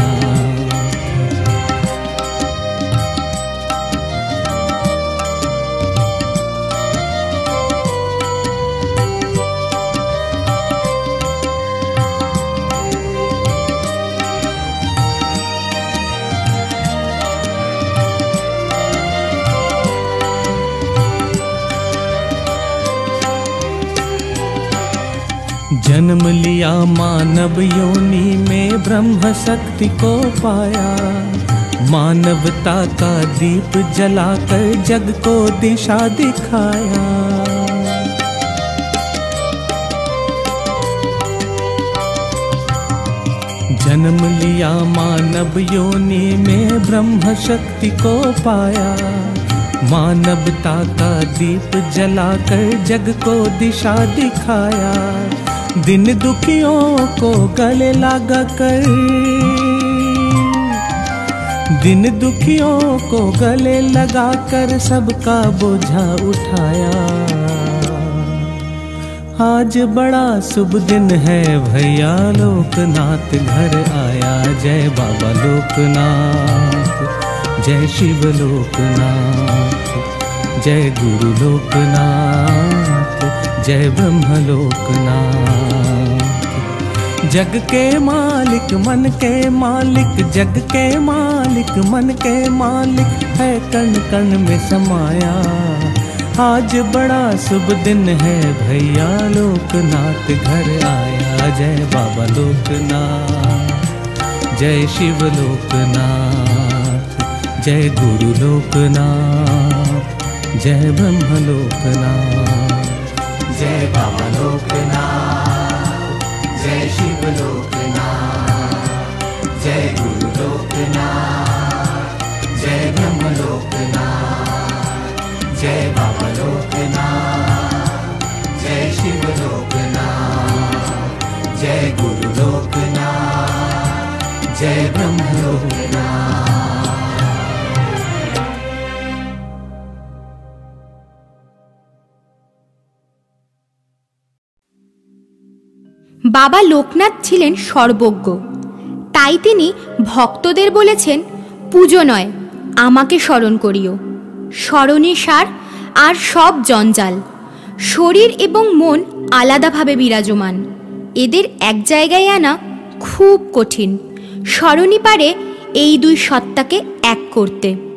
A: जन्म लिया मानव योनि में ब्रह्म शक्ति को पाया। मानवता का दीप जलाकर जग को दिशा दिखाया। जन्म लिया मानव योनि में ब्रह्म शक्ति को पाया। मानवता का दीप जलाकर जग को दिशा दिखाया। दिन दुखियों को गले लगा कर। दिन दुखियों को गले लगा कर सबका बोझा उठाया। आज बड़ा शुभ दिन है भैया, लोकनाथ घर आया। जय बाबा लोकनाथ, जय शिव लोकनाथ, जय गुरु लोकनाथ। जय ब्रह्म लोकनाथ जग के मालिक मन के मालिक, जग के मालिक मन के मालिक है कण कण में समाया। आज बड़ा शुभ दिन है भैया लोकनाथ, घर आया जय बाबा लोकनाथ। जय शिव लोकनाथ, जय गुरु लोकनाथ, जय ब्रह्म लोकनाथ।
C: पवनलोकनाथ जय शिवलोकनाथ। जय गुरुलोकनाथ। जय ब्रह्मलोकनाथ। जय पवनलोकनाथ जय शिवलोकनाथ। जय गुरुलोकनाथ। जय ब्रह्मलोक
B: বাবা লোকনাথ ছিলেন সর্বজ্ঞ। তাই তিনি ভক্তদের বলেছেন, পুজো নয়, আমাকে স্মরণ করিও। স্মরণে সার আর সব জঞ্জাল। শরীর এবং মন আলাদাভাবে বিরাজমান। এদের এক জায়গায় আনা খুব কঠিন। স্মরণই পারে এই দুই সত্তাকে এক করতে।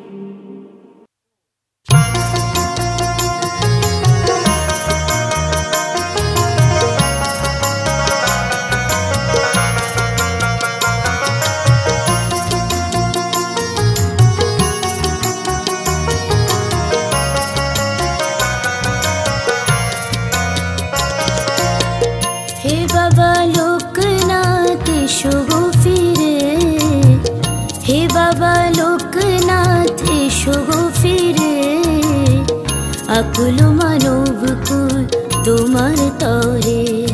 D: লোকনাথ ফিরে। হে বাবা লোকনাথ এসো ফিরে। আকুল মানব কুল তোমার তরে।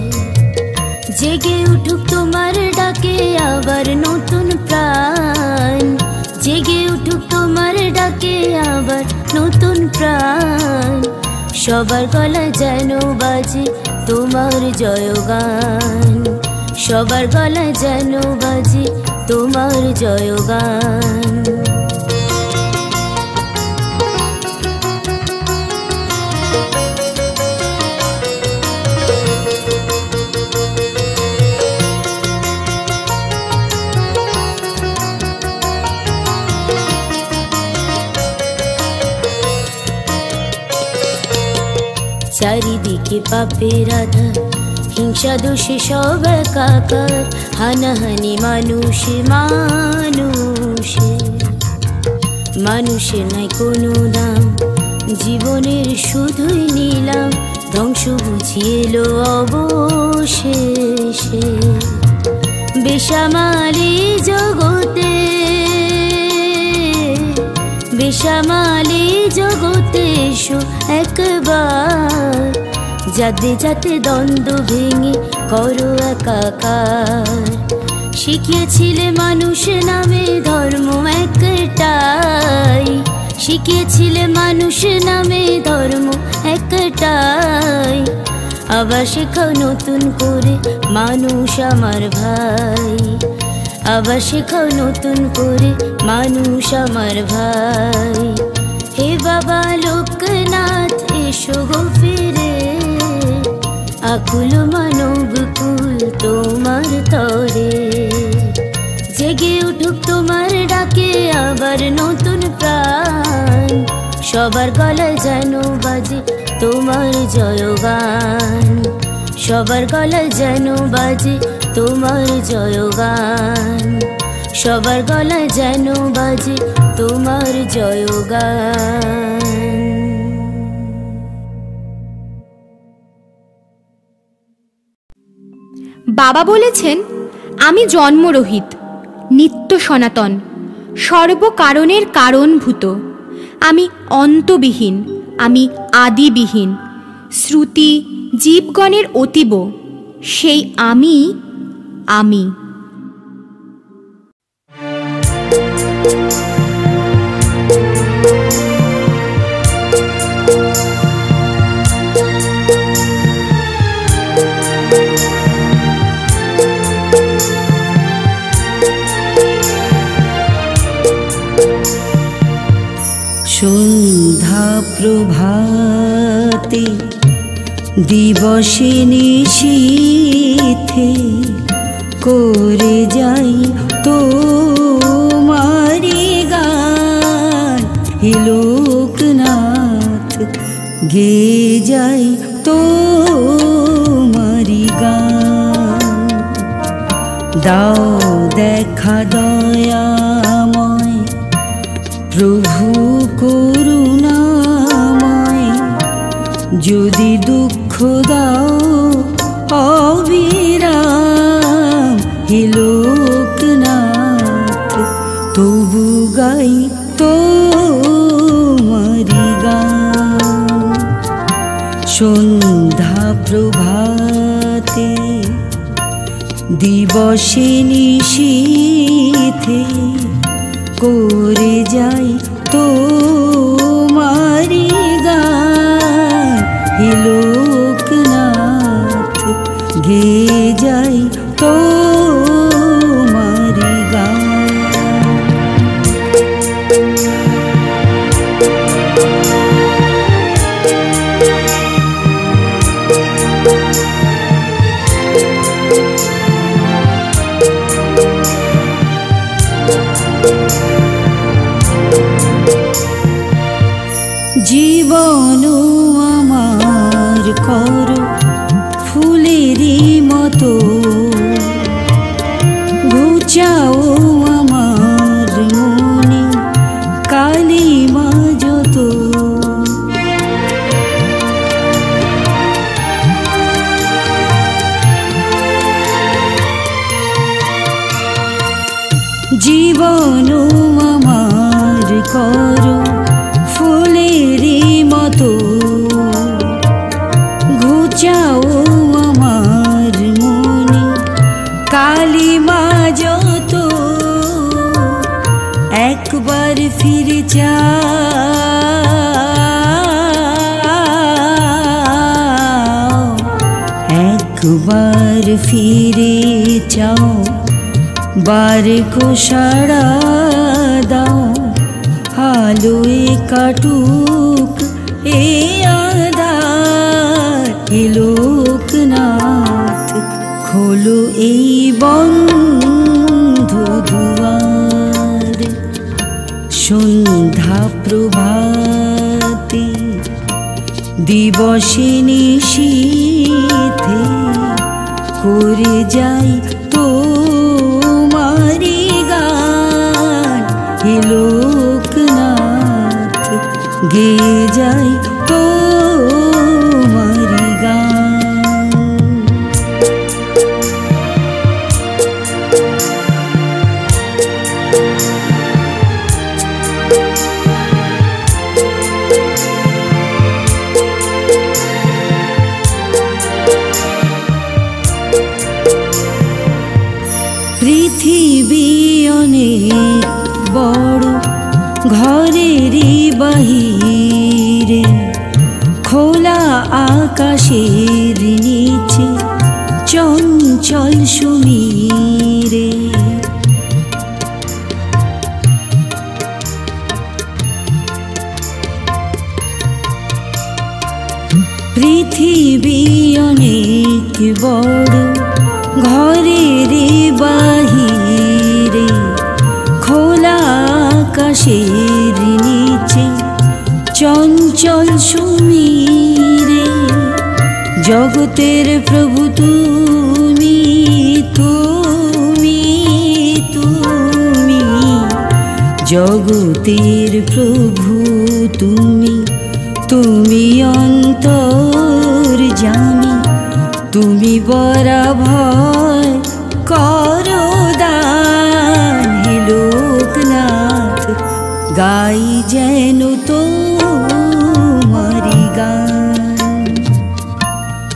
D: জেগে উঠুক তোমার ডাকে আবার নতুন প্রাণ। জেগে উঠুক তোমার ডাকে আবার নতুন প্রাণ। সবার গলা যেন বাজে তোমার জয়গান। সবার গলা যেন বাজে তোমার জয়গান। চারিদিকে পাপের রাধা হিংসা দোষে সব একাকার হানাহানি মানুষে মানুষে। মানুষের নাই কোনো দাম, জীবনের শুধুই নিলাম। ধ্বংস বুঝিয়ে এলো অবশেষে। বেসামালি জগতে বেসামালি জগতে এসো একবার। যাতে যাতে দ্বন্দ্ব ভেঙে করো একাকার। শিখিয়েছিলে মানুষ নামে ধর্ম একটাই। শিখিয়েছিলে মানুষ নামে ধর্ম একটাই। আবার শেখাও নতুন করে মানুষ আমার ভাই। আবার শেখাও নতুন করে মানুষ আমার ভাই। হে বাবা লোকনাথ, এসো গো ফিরে। আকুল মানব কুল তোমার তরে। জেগে উঠুক তোমার ডাকে আবার নতুন প্রাণ। সবার গলায় যেন বাজে তোমার জয়গান। সবার গলায় যেন বাজে তোমার জয়গান। সবার গলায় যেন বাজে তোমার জয়গান।
B: বাবা বলেছেন, আমি জন্মরহিত, নিত্য সনাতন, সর্বকারণের কারণভূত। আমি অন্তবিহীন, আমি আদিবিহীন, শ্রুতি জীবগণের অতীব, সেই আমি আমি।
E: প্রভাতে দিবসে নিশীথে করে যাই তো মারি গান লোকনাথ, গে যাই তো মারি গান। দাও দেখা দয়াময় যদি দুঃখ দাও, অবিরাম হে লোকনাথ, তবু গাই তো মারি সন্ধ্যা প্রভাতে দিবসে নিশীথে করে যাই তো গে বারে ঘরেরই বাহিরে খোলা আকাশের নিচে চঞ্চল সুমিরে। পৃথিবী অনেক বড় ঘরের বাহিরে আকাশের নিচে চঞ্চল সুমিরে, জগতের প্রভু তুমি তুমি তুমি, জগতের প্রভু তুমি তুমি অন্তর জানি তুমি বরাভয় করো। গাই যেন তোমারি গান।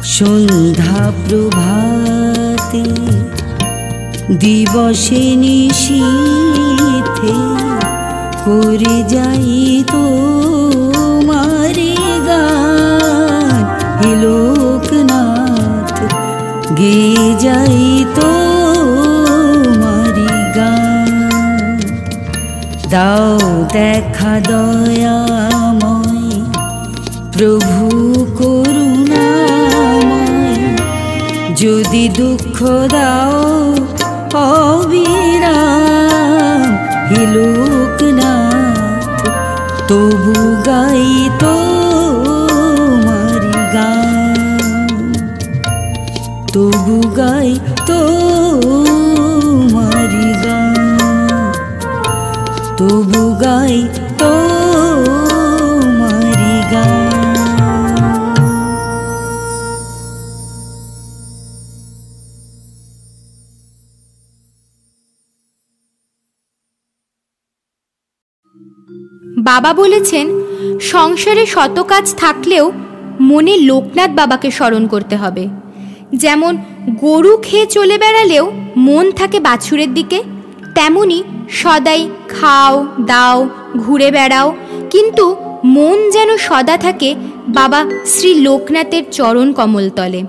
E: সন্ধ্যা প্রভাতে দিবসে নিশীথে করে যাই তো মারে গান লোকনাথ, গে যাই তো দাও দেখা দয়াময়। প্রভু করুণাময়। যদি দুঃখ দাও অবিরাম, হে লোকনাথ তবু গাই তো তবু গাই
B: বাবা বলেছেন, সংসারে শত কাজ থাকলেও মনে লোকনাথ বাবাকে স্মরণ করতে হবে। যেমন গরু খেয়ে চলে বেড়ালেও মন থাকে বাছুরের দিকে, তেমনি সদাই খাও, দাও, ঘুরে বেড়াও, কিন্তু মন যেন সদা থাকে বাবা শ্রী লোকনাথের চরণ কমলতলে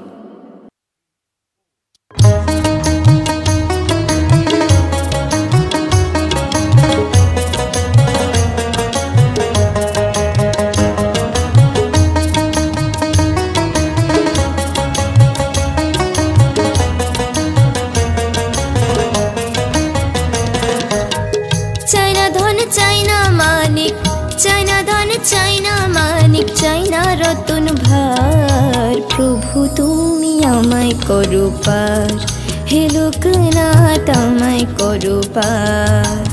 F: করো পার। হে লোকনাথ, আমায় করো পার।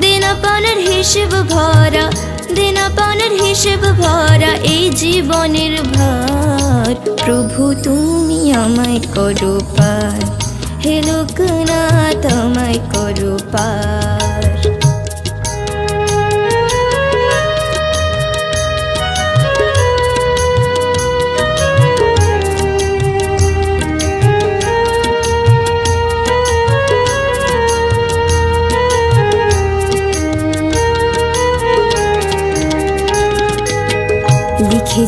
F: দেনা পানের হিসেব ভরা দেনা পানের হিসেব ভরা এই জীবনের ভার। প্রভু, তুমি আমায় করো পার। হে লোকনাথ, আমায় করো পার।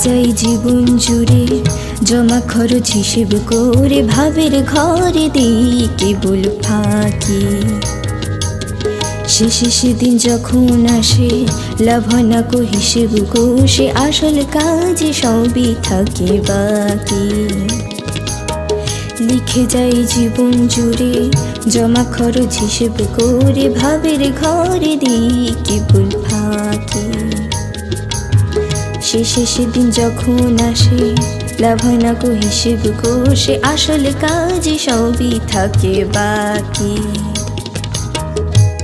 F: যাই জীবন জুড়ে। জমা খরচ হিসেব করে ভাবের ঘরে দিই কেবল ফাঁকি। শেষে সেদিন যখন আসে, লাভনাকো হিসেব কোষে আসল কাজে সবই থাকে বাকি। লিখে যাই জীবন জুড়ে, জমা খরচ হিসেব করে ভাবের ঘরে দিই কেবল ফাঁকি। সে শেষের দিন যখন আসে। লাভ না কো হিসেব কোষে আসলে কাজে সবই থাকে বাকি।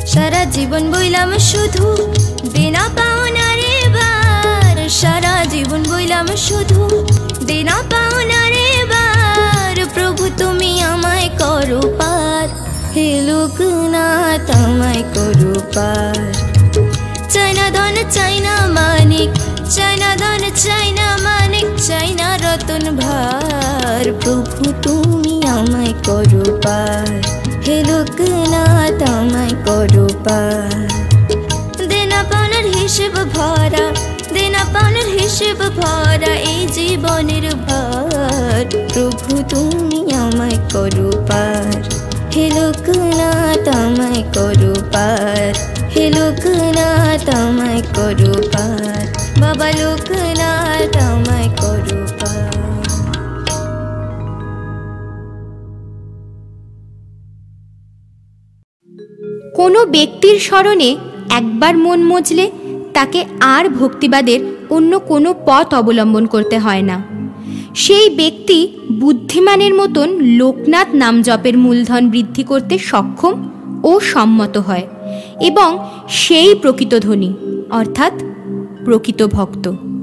F: সারা জীবন বইলাম শুধু বিনা পাওনা রে বার। সারা জীবন বইলাম শুধু বিনা পাওনা রে বার। প্রভু তুমি আমায় করো পার। হে লোকনাথ আমায় করো পার। চাইনা ধন চাইনা মানিক। চাইনা, ধন চাইনা, মানিক চাইনা, রতন ভার। প্রভু, তুমি আমায় করো পার। হে লোকনাথ, আমায় করো পার। দেনা পাওনার হিসেব ভরা, দেনা পানার হিসেব ভরা এই জীবনের ভার। প্রভু, তুমি আমায় করো পার। হে লোকনাথ, আমায় করো পার। হে লোকনাথ, আমায় করো পার। বাবা
G: কোনো ব্যক্তির স্মরণে একবার মন মজলে তাকে আর ভক্তিবাদের অন্য কোনো পথ অবলম্বন করতে হয় না। সেই ব্যক্তি বুদ্ধিমানের মতন লোকনাথ নাম জপের মূলধন বৃদ্ধি করতে সক্ষম ও সম্মত হয় এবং সেই প্রকৃত ধনী, অর্থাৎ প্রকৃত ভক্ত।